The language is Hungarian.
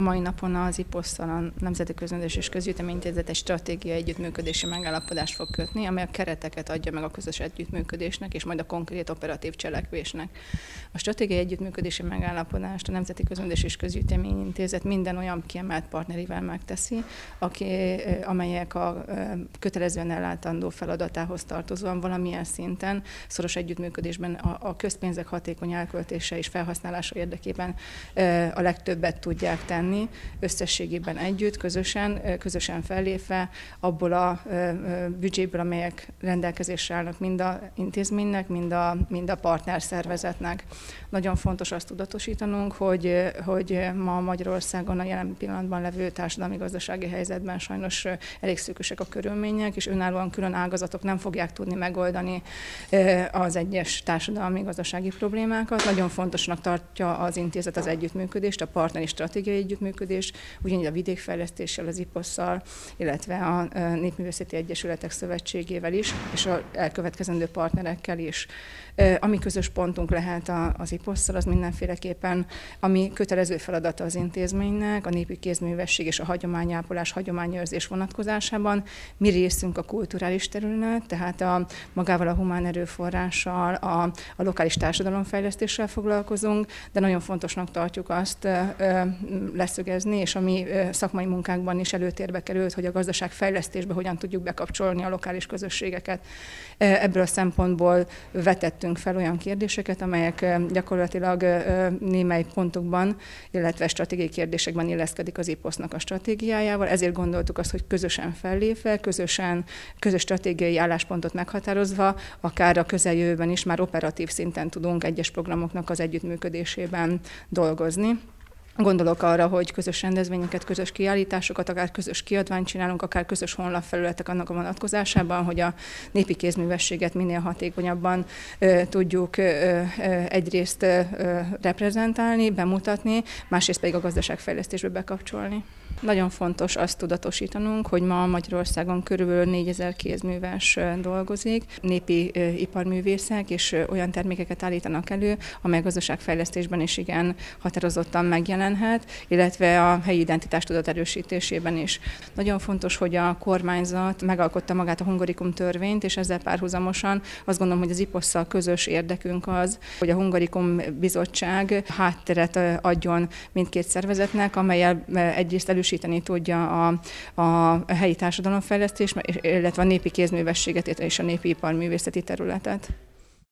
Mai napon az iposz a Nemzeti Közönös és Közgyűjteményintézet egy együttműködési megállapodást fog kötni, amely a kereteket adja meg a közös együttműködésnek és majd a konkrét operatív cselekvésnek. A stratégiai együttműködési megállapodást a Nemzeti Közönös és Közgyűjteményintézet minden olyan kiemelt partnerivel megteszi, aki, amelyek a kötelezően ellátandó feladatához tartozóan valamilyen szinten szoros együttműködésben a, a közpénzek hatékony elköltése és felhasználása érdekében a legtöbbet tudják tenni tenni, összességében együtt, közösen, közösen fellépve abból a büdzséből, amelyek rendelkezésre állnak mind a intézménynek, mind a, mind a partnerszervezetnek. Nagyon fontos azt tudatosítanunk, hogy, hogy ma Magyarországon a jelen pillanatban levő társadalmi-gazdasági helyzetben sajnos elég szűkösek a körülmények, és önállóan külön ágazatok nem fogják tudni megoldani az egyes társadalmi-gazdasági problémákat. Nagyon fontosnak tartja az intézet az együttműködést, a partneri stratégiai együttműködés, ugyanígy a vidékfejlesztéssel, az IPOSZ-szal, illetve a Népművészeti Egyesületek Szövetségével is, és a elkövetkezendő partnerekkel is. Ami közös pontunk lehet az iposz az mindenféleképpen, ami kötelező feladata az intézménynek, a népi kézművesség és a hagyományápolás, hagyományőrzés vonatkozásában. Mi részünk a kulturális terület, tehát a, magával a humán erőforrással, a, a lokális társadalomfejlesztéssel foglalkozunk, de nagyon fontosnak tartjuk azt leszögezni, és a mi szakmai munkánkban is előtérbe került, hogy a gazdaság fejlesztésbe hogyan tudjuk bekapcsolni a lokális közösségeket. Ebből a szempontból vetettünk fel olyan kérdéseket, amelyek gyakorlatilag némely pontokban, illetve stratégiai kérdésekben illeszkedik az IPOSZ-nak a stratégiájával. Ezért gondoltuk azt, hogy közösen fellépve, közösen, közös stratégiai álláspontot meghatározva, akár a közeljövőben is már operatív szinten tudunk egyes programoknak az együttműködésében dolgozni. Gondolok arra, hogy közös rendezvényeket, közös kiállításokat, akár közös kiadványt csinálunk, akár közös honlapfelületek annak a vonatkozásában, hogy a népi kézművességet minél hatékonyabban ö, tudjuk ö, egyrészt ö, reprezentálni, bemutatni, másrészt pedig a gazdaságfejlesztésbe bekapcsolni. Nagyon fontos azt tudatosítanunk, hogy ma Magyarországon körülbelül 4000 kézműves dolgozik, népi iparművészek, és olyan termékeket állítanak elő, amely gazdaságfejlesztésben is igen határozottan megjelenhet, illetve a helyi identitás tudat erősítésében is. Nagyon fontos, hogy a kormányzat megalkotta magát a Hungarikum törvényt, és ezzel párhuzamosan azt gondolom, hogy az iposz közös érdekünk az, hogy a Hungarikum bizottság hátteret adjon mindkét szervezetnek, amelyel egyrészt elősíteni tudja a, a helyi társadalomfejlesztést, illetve a népi kézművességet és a népi iparművészeti területet.